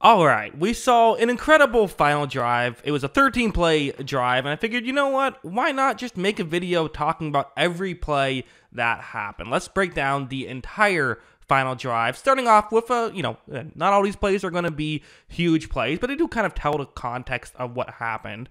All right, we saw an incredible final drive. It was a 13 play drive, and I figured, you know what? Why not just make a video talking about every play that happened? Let's break down the entire final drive, starting off with a, you know, not all these plays are going to be huge plays, but they do kind of tell the context of what happened.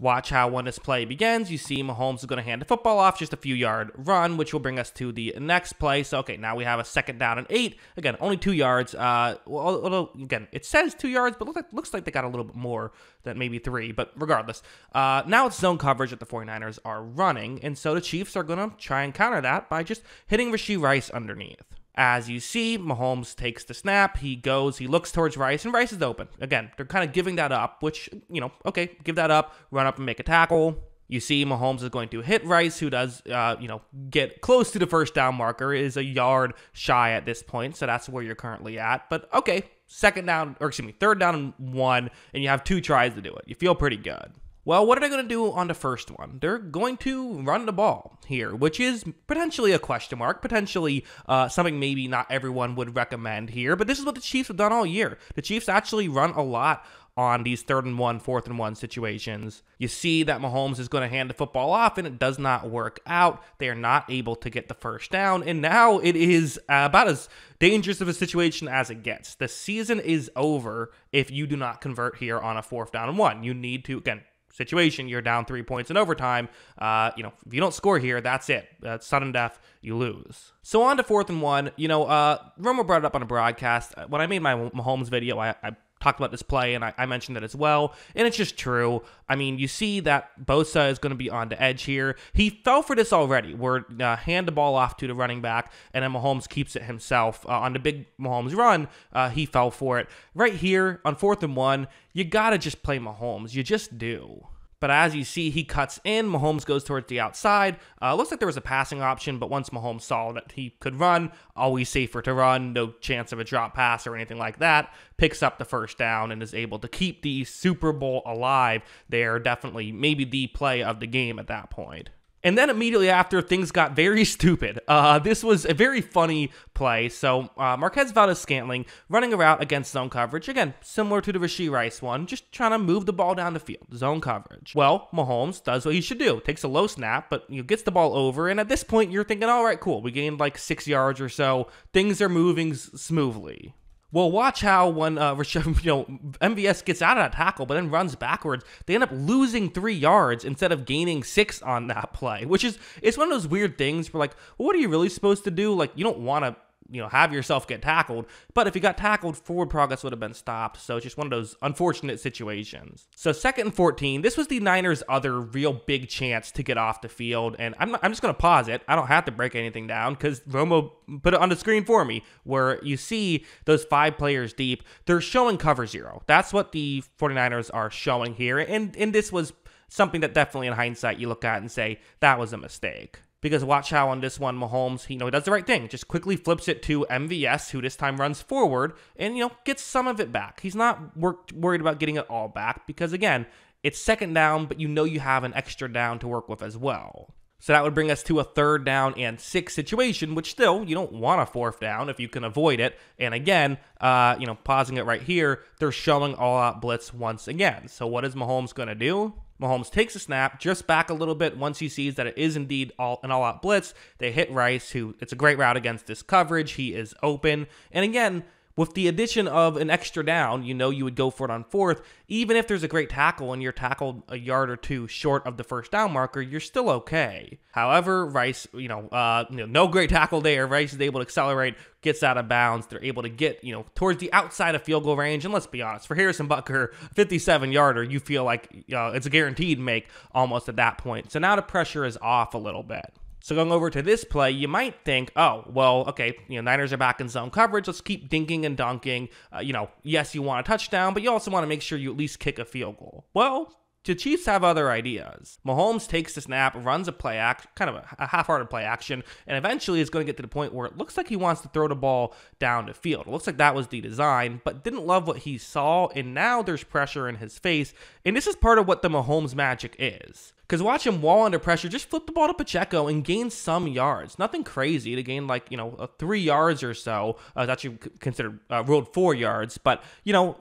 Watch how when this play begins, you see Mahomes is going to hand the football off just a few yard run, which will bring us to the next play. So, okay, now we have a second down and eight. Again, only two yards. Uh, although, again, it says two yards, but looks like, looks like they got a little bit more than maybe three. But regardless, uh, now it's zone coverage that the 49ers are running. And so the Chiefs are going to try and counter that by just hitting Rashee Rice underneath. As you see, Mahomes takes the snap. He goes, he looks towards Rice, and Rice is open. Again, they're kind of giving that up, which, you know, okay, give that up, run up and make a tackle. You see, Mahomes is going to hit Rice, who does, uh, you know, get close to the first down marker, is a yard shy at this point, so that's where you're currently at. But okay, second down, or excuse me, third down and one, and you have two tries to do it. You feel pretty good. Well, what are they going to do on the first one? They're going to run the ball here, which is potentially a question mark, potentially uh, something maybe not everyone would recommend here, but this is what the Chiefs have done all year. The Chiefs actually run a lot on these third and one, fourth and one situations. You see that Mahomes is going to hand the football off and it does not work out. They are not able to get the first down. And now it is about as dangerous of a situation as it gets. The season is over if you do not convert here on a fourth down and one. You need to, again, situation, you're down three points in overtime. Uh, you know, if you don't score here, that's it. That's sudden death, you lose. So on to fourth and one. You know, uh, Romo brought it up on a broadcast. When I made my Mahomes video, I, I talked about this play, and I, I, mentioned it as well. And it's just true. I mean, you see that Bosa is going to be on the edge here. He fell for this already, where uh, hand the ball off to the running back, and then Mahomes keeps it himself. Uh, on the big Mahomes run, uh, he fell for it. Right here, on fourth and one, you got to just play Mahomes. You just do. But as you see, he cuts in. Mahomes goes towards the outside. Uh, looks like there was a passing option, but once Mahomes saw that he could run, always safer to run, no chance of a drop pass or anything like that, picks up the first down and is able to keep the Super Bowl alive. They're definitely maybe the play of the game at that point. And then immediately after, things got very stupid. Uh, this was a very funny play. So uh, Marquez Valdes-Scantling running a route against zone coverage. Again, similar to the Rashee Rice one, just trying to move the ball down the field, zone coverage. Well, Mahomes does what he should do. Takes a low snap, but you know, gets the ball over. And at this point, you're thinking, all right, cool. We gained like six yards or so. Things are moving smoothly. Well, watch how when uh, you know MVS gets out of that tackle, but then runs backwards, they end up losing three yards instead of gaining six on that play, which is it's one of those weird things. Where like, well, what are you really supposed to do? Like, you don't want to you know, have yourself get tackled. But if you got tackled, forward progress would have been stopped. So it's just one of those unfortunate situations. So second and 14, this was the Niners' other real big chance to get off the field. And I'm, not, I'm just going to pause it. I don't have to break anything down because Romo put it on the screen for me where you see those five players deep. They're showing cover zero. That's what the 49ers are showing here. And, and this was something that definitely in hindsight you look at and say that was a mistake. Because watch how on this one, Mahomes, he, you know, he does the right thing. Just quickly flips it to MVS, who this time runs forward and, you know, gets some of it back. He's not worried about getting it all back because, again, it's second down, but you know you have an extra down to work with as well. So that would bring us to a third down and six situation, which still you don't want a fourth down if you can avoid it. And again, uh, you know, pausing it right here, they're showing all out blitz once again. So what is Mahomes going to do? Mahomes takes a snap, just back a little bit once he sees that it is indeed all an all-out blitz. They hit Rice, who it's a great route against this coverage. He is open, and again, with the addition of an extra down, you know you would go for it on fourth. Even if there's a great tackle and you're tackled a yard or two short of the first down marker, you're still okay. However, Rice, you know, uh, you know, no great tackle there. Rice is able to accelerate, gets out of bounds. They're able to get, you know, towards the outside of field goal range. And let's be honest, for Harrison Butker, 57 yarder, you feel like uh, it's a guaranteed make almost at that point. So now the pressure is off a little bit. So going over to this play, you might think, oh, well, okay, you know, Niners are back in zone coverage. Let's keep dinking and dunking. Uh, you know, yes, you want a touchdown, but you also want to make sure you at least kick a field goal. Well, the Chiefs have other ideas. Mahomes takes the snap, runs a play act, kind of a, a half-hearted play action, and eventually is going to get to the point where it looks like he wants to throw the ball down the field. It looks like that was the design, but didn't love what he saw, and now there's pressure in his face. And this is part of what the Mahomes magic is. Because watch him wall under pressure, just flip the ball to Pacheco and gain some yards. Nothing crazy to gain like, you know, three yards or so. Uh, it's actually considered uh, ruled four yards. But, you know,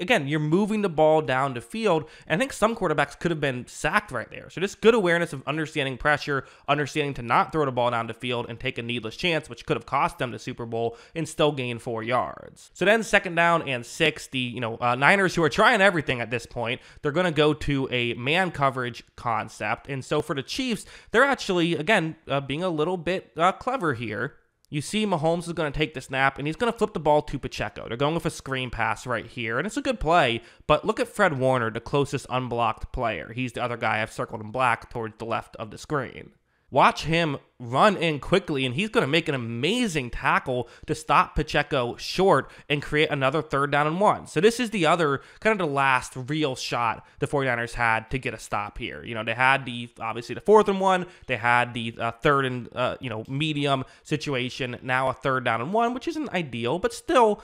again, you're moving the ball down the field. And I think some quarterbacks could have been sacked right there. So just good awareness of understanding pressure, understanding to not throw the ball down the field and take a needless chance, which could have cost them the Super Bowl and still gain four yards. So then second down and six, the, you know, uh, Niners who are trying everything at this point, they're going to go to a man coverage concept. And so for the Chiefs, they're actually, again, uh, being a little bit uh, clever here. You see, Mahomes is going to take the snap and he's going to flip the ball to Pacheco. They're going with a screen pass right here, and it's a good play. But look at Fred Warner, the closest unblocked player. He's the other guy I've circled in black towards the left of the screen. Watch him run in quickly, and he's going to make an amazing tackle to stop Pacheco short and create another third down and one. So, this is the other kind of the last real shot the 49ers had to get a stop here. You know, they had the obviously the fourth and one, they had the uh, third and, uh, you know, medium situation, now a third down and one, which isn't ideal, but still,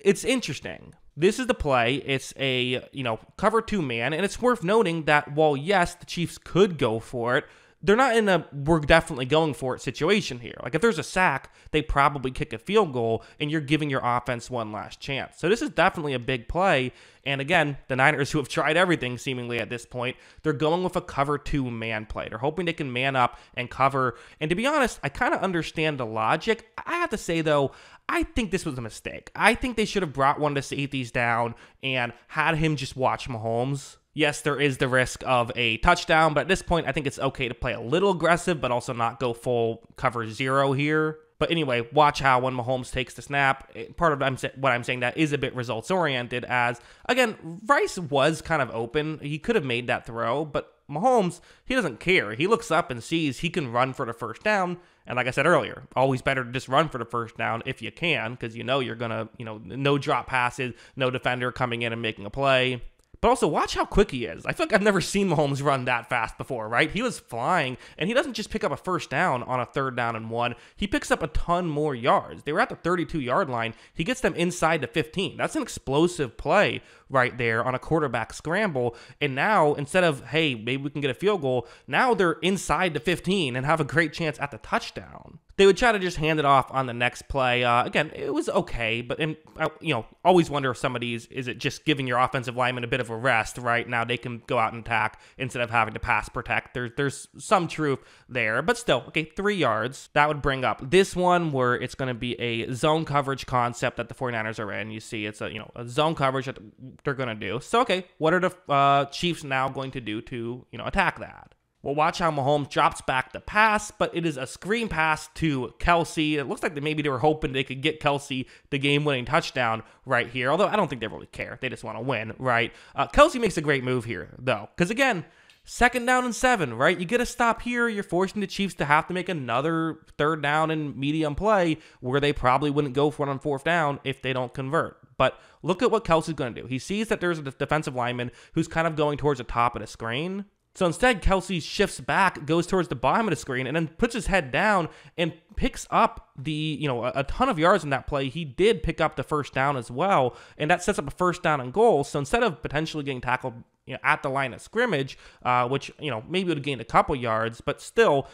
it's interesting. This is the play. It's a, you know, cover two man, and it's worth noting that while, yes, the Chiefs could go for it, they're not in a we're definitely going for it situation here. Like if there's a sack, they probably kick a field goal and you're giving your offense one last chance. So this is definitely a big play. And again, the Niners who have tried everything seemingly at this point, they're going with a cover 2 man play. They're hoping they can man up and cover. And to be honest, I kind of understand the logic. I have to say though, I think this was a mistake. I think they should have brought one of the safeties down and had him just watch Mahomes Yes, there is the risk of a touchdown, but at this point, I think it's okay to play a little aggressive, but also not go full cover zero here. But anyway, watch how when Mahomes takes the snap, part of what I'm saying that is a bit results oriented. As again, Rice was kind of open; he could have made that throw, but Mahomes he doesn't care. He looks up and sees he can run for the first down. And like I said earlier, always better to just run for the first down if you can, because you know you're gonna, you know, no drop passes, no defender coming in and making a play. But also, watch how quick he is. I feel like I've never seen Mahomes run that fast before, right? He was flying, and he doesn't just pick up a first down on a third down and one. He picks up a ton more yards. They were at the 32 yard line. He gets them inside the 15. That's an explosive play right there on a quarterback scramble. And now, instead of, hey, maybe we can get a field goal, now they're inside the 15 and have a great chance at the touchdown they would try to just hand it off on the next play. Uh, again, it was okay, but in, uh, you know, always wonder if somebody's is it just giving your offensive lineman a bit of a rest, right? Now they can go out and attack instead of having to pass protect. There's there's some truth there, but still, okay, three yards. That would bring up this one where it's going to be a zone coverage concept that the 49ers are in. You see, it's a you know a zone coverage that they're going to do. So okay, what are the uh, Chiefs now going to do to you know attack that? Well, watch how Mahomes drops back the pass, but it is a screen pass to Kelce. It looks like maybe they were hoping they could get Kelce the game winning touchdown right here, although I don't think they really care. They just want to win, right? Uh, Kelce makes a great move here, though, because again, second down and seven, right? You get a stop here, you're forcing the Chiefs to have to make another third down and medium play where they probably wouldn't go for it on fourth down if they don't convert. But look at what Kelce's going to do. He sees that there's a defensive lineman who's kind of going towards the top of the screen. So instead, Kelce shifts back, goes towards the bottom of the screen, and then puts his head down and picks up the, you know, a, a, ton of yards in that play. He did pick up the first down as well, and that sets up a first down and goal. So instead of potentially getting tackled you know, at the line of scrimmage, uh, which, you know, maybe would have gained a couple yards, but still,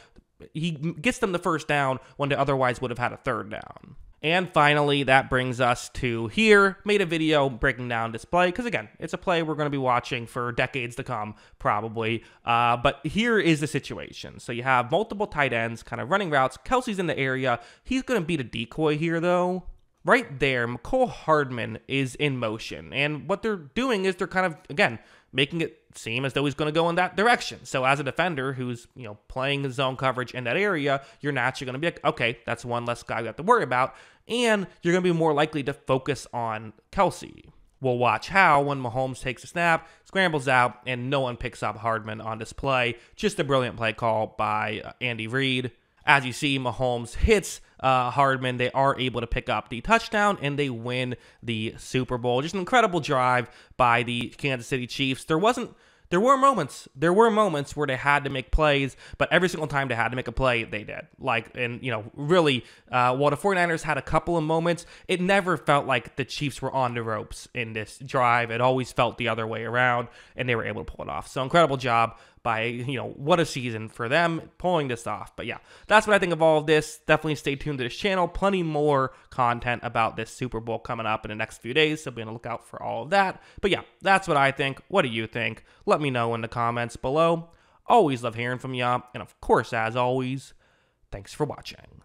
he gets them the first down when they otherwise would have had a third down. And finally, that brings us to here. Made a video breaking down this play because, again, it's a play we're going to be watching for decades to come, probably. Uh, but here is the situation. So you have multiple tight ends kind of running routes. Kelce's in the area. He's going to beat a decoy here, though. Right there, Mecole Hardman is in motion. And what they're doing is they're kind of, again, making it seem as though he's going to go in that direction. So as a defender who's, you know, playing zone coverage in that area, you're naturally going to be like, okay, that's one less guy we have to worry about. And you're going to be more likely to focus on Kelce. We'll watch how when Mahomes takes a snap, scrambles out, and no one picks up Hardman on display. Just a brilliant play call by uh, Andy Reid. As you see, Mahomes hits uh, Hardman. They are able to pick up the touchdown and they win the Super Bowl. Just an incredible drive by the Kansas City Chiefs. There wasn't there were moments, there were moments where they had to make plays, but every single time they had to make a play, they did. Like, and, you know, really, uh, while the 49ers had a couple of moments, it never felt like the Chiefs were on the ropes in this drive. It always felt the other way around, and they were able to pull it off. So, incredible job by you know what a season for them pulling this off. But yeah that's what i think of all of this. Definitely stay tuned to this channel. Plenty more content about this super bowl coming up in the next few days so be on the lookout for all of that. But yeah that's what i think. What do you think? Let me know in the comments below. Always love hearing from y'all. and of course as always thanks for watching